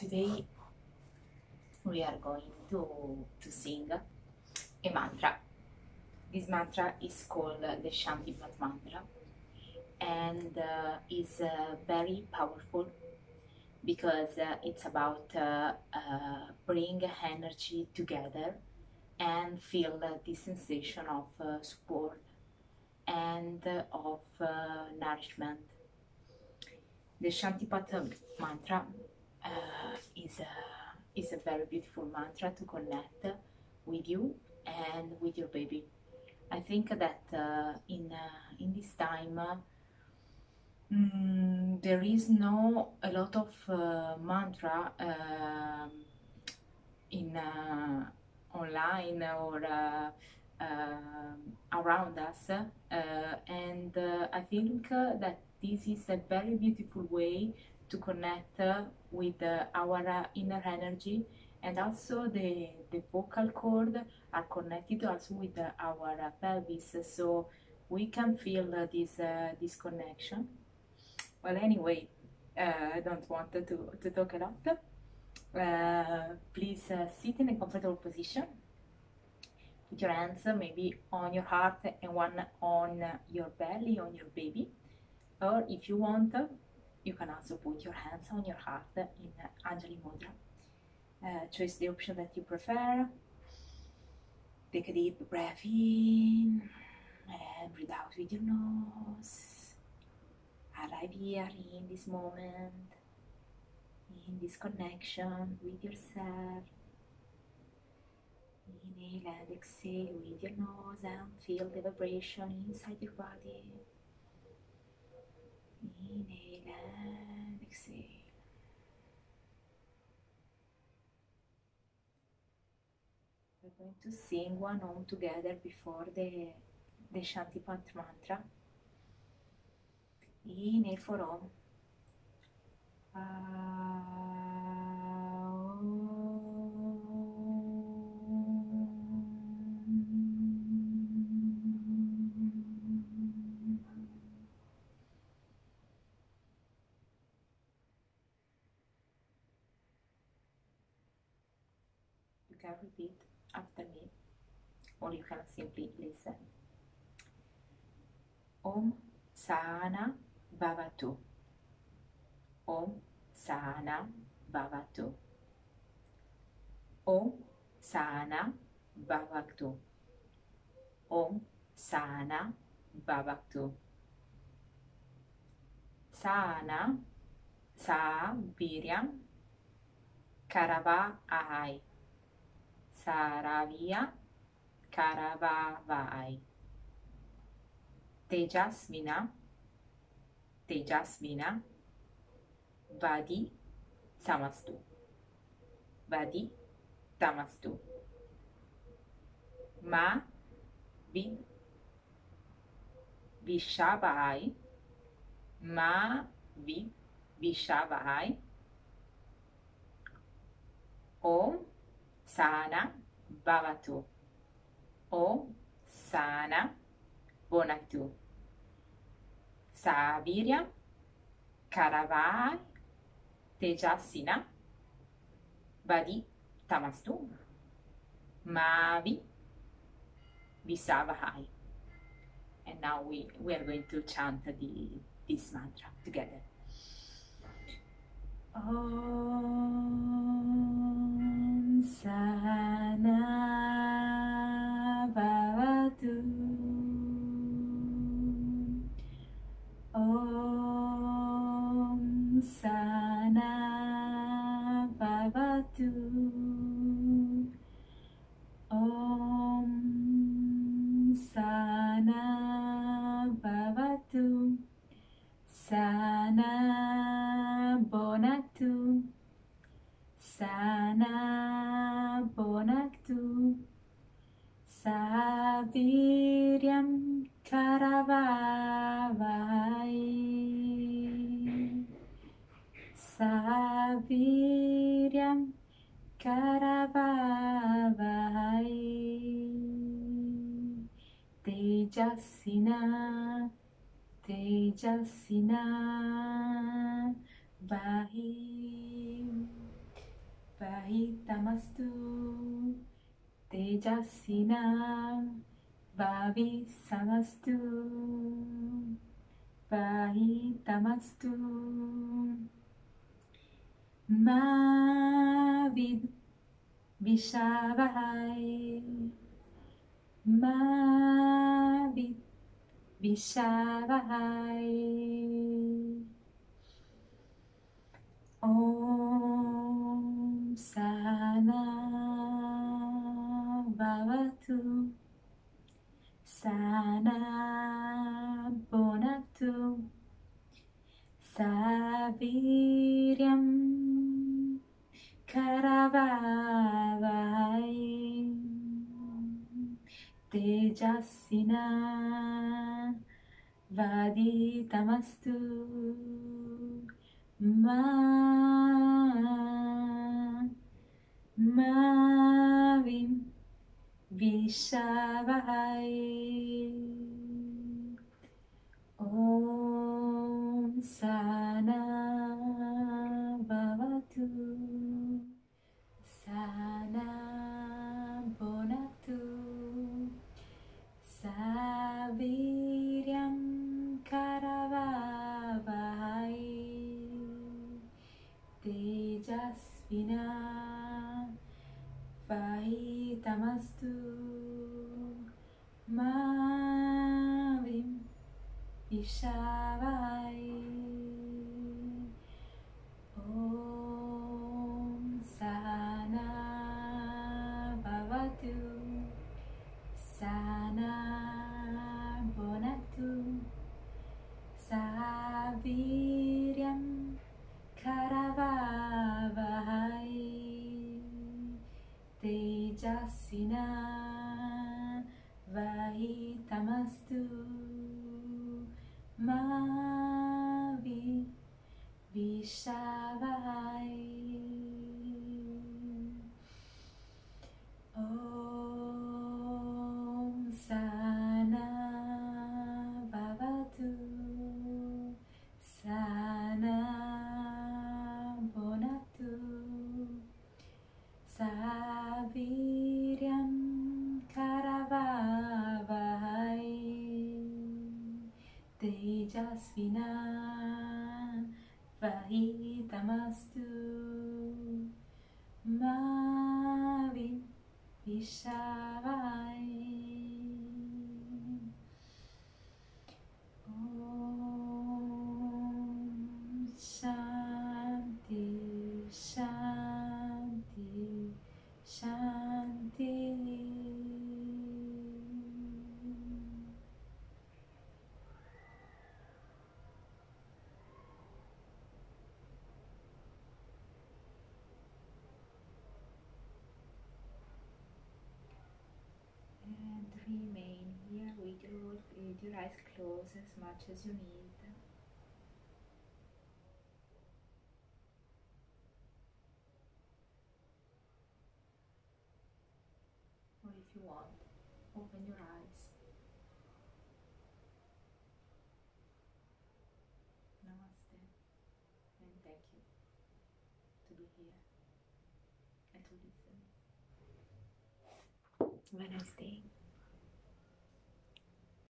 today we are going to, to sing a mantra. This mantra is called the Shantipat mantra and uh, is uh, very powerful because uh, it's about uh, uh, bring energy together and feel the sensation of uh, support and of nourishment. The Shantipat mantra uh, is, a, is a very beautiful mantra to connect with you and with your baby. I think that uh, in, uh, in this time uh, mm, there is no a lot of uh, mantra um in uh, online or uh, around us and I think that this is a very beautiful way to connect uh, with our uh, inner energy. And also the, the vocal cord are connected also with our uh, pelvis. So we can feel this this connection. Well anyway I don't want to, to talk a lot. Uh, please uh, sit in a comfortable position. Put your hands uh, maybe on your heart and one on your belly on your baby. Or if you want you can also put your hands on your heart in uh, Anjali Mudra. Uh, choose the option that you prefer. Take a deep breath in and breathe out with your nose. Arrive here in this moment. In this connection with yourself. Inhale and exhale with your nose and feel the vibration inside your body we're going to sing one om together before the the Shantipat mantra. Inhale for om You ah. Can repeat after me, or you can simply listen. Om Sana Bhavatu. Om Sana Bhavatu. Om Sana Bhavatu. Om Sana Bhavatu. Sana Sa Karava Ahai. Saravia Karavavai Tejasmina Tejasmina Vadi Samastu Vadi Tamastu. Ma Vid Vishavai. Ma Vid Vishavai. Om Sana Bhavatu. Om Sana Bonatu. Savirya Karavai Tejasina Vadi Tamastu Mavi Visavahai. And now we, we are going to chant the, this mantra together. Om Sana Bhavatu Tejasina Tejasina Vahi Vahitamastu Tejasvinam Vavi Samastu Vahitamastu Mavid Vishavahai Mavid Vishavahai Om Sana Bhavatu. Sana Bonatu. Saviryam Karavavai Tejasina Vaditamastu Ma Mavim Vishavai Om Sana Saviryam Karavavai Tejasvina Vahitamastu Mavim Vishavai Om Saviryam Karavavai Tejasvina Vahitamastu Mavi Vishavai Vishavai Om Shanti Shanti Shanti and remain here with your, with eh, your eyes closed as much as you need. Or if you want, open your eyes. Namaste. And thank you to be here and to listen. A nice day.